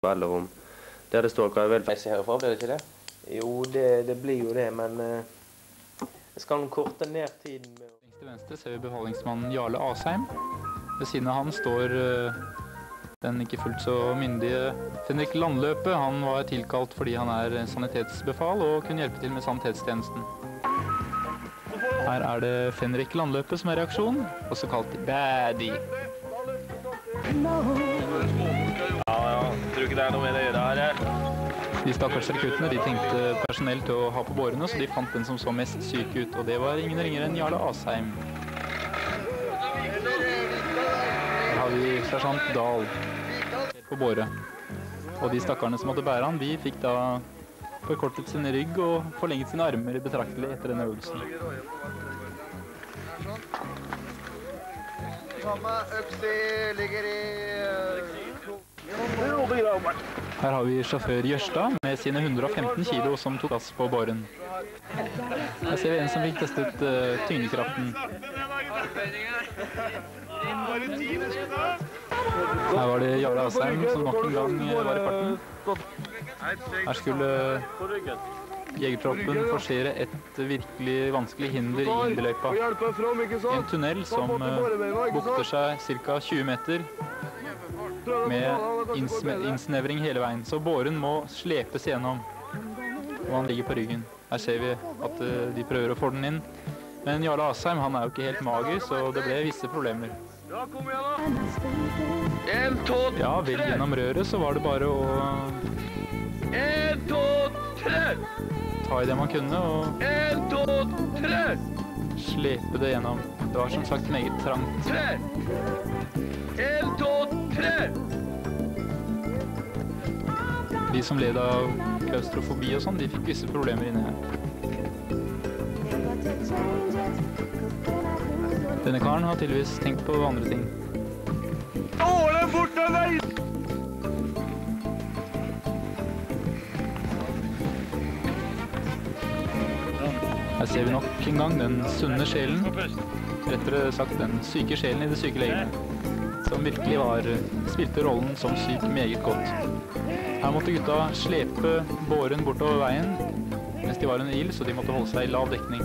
mellom der det står hva jeg vil reise herfra, blir det ikke det? Jo, det, det blir jo det, men uh, jeg skal korte ned tiden med Til venstre ser vi befalingsmannen Jarle Asheim. Ved siden av han står uh, den ikke fullt så myndige Fenrik Landløpe. Han var tilkalt fordi han er sanitetsbefal og kunne hjelpe til med sanitetstjenesten. Her er det Fenrik Landløpe som er i aksjon, også kalt Baddy. Tror ikke det er noe med det å gjøre her. De stakkars rekruttene de tenkte personell til å ha på bårene, så de fant den som så mest syk ut, og det var ingen ringere enn Jarle Asheim. Her har vi sersjant Dahl på båre. Og de stakkarene som måtte bære han, de fikk da forkortet sin rygg og forlenget sine armer betraktelig etter denne øvelsen. Samme øksi ligger i Her har vi sjåfør Jørstad med sine 115 kilo som tok gass på båren. Her ser vi en som fikk testet uh, tyngdekraften. Her var det Jarle Asheim som nok en gang eh, var i farten. Her skulle jegertroppen forsere et virkelig vanskelig hinder i Inderløypa. En tunnel som eh, bukter seg ca. 20 meter med innsnevring hele veien. Så båren må slepes gjennom. Og han ligger på ryggen. Her ser vi at eh, de prøver å få den inn. Men Jarle Asheim han er jo ikke helt mager, så det ble visse problemer. En, to, Ja, vel gjennom røret så var det bare å en, to, tre! ta i det man kunne og En, to, tre! slepe det gjennom. Det var som sagt meget trangt. Tre! En, tre! De som led av klaustrofobi og sånn, de fikk visse problemer inni her. Denne karen har tydeligvis tenkt på andre ting. Åle bort den deg! Her ser vi nok en gang den sunne sjelen, rettere sagt den syke sjelen i det syke legemet, som virkelig var, spilte rollen som syk meget godt. Her måtte gutta slepe båren bortover veien, mens de var under ild, så de måtte holde seg i lav dekning.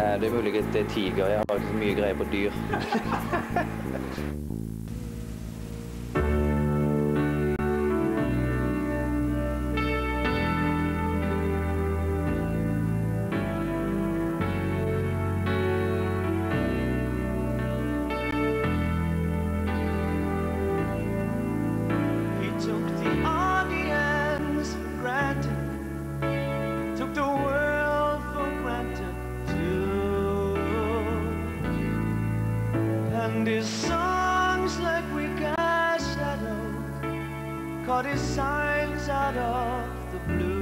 Eh, Det er mulig at det er tiger. Jeg har ikke så mye greie på dyr. And his songs like we cast shadows, caught his signs out of the blue.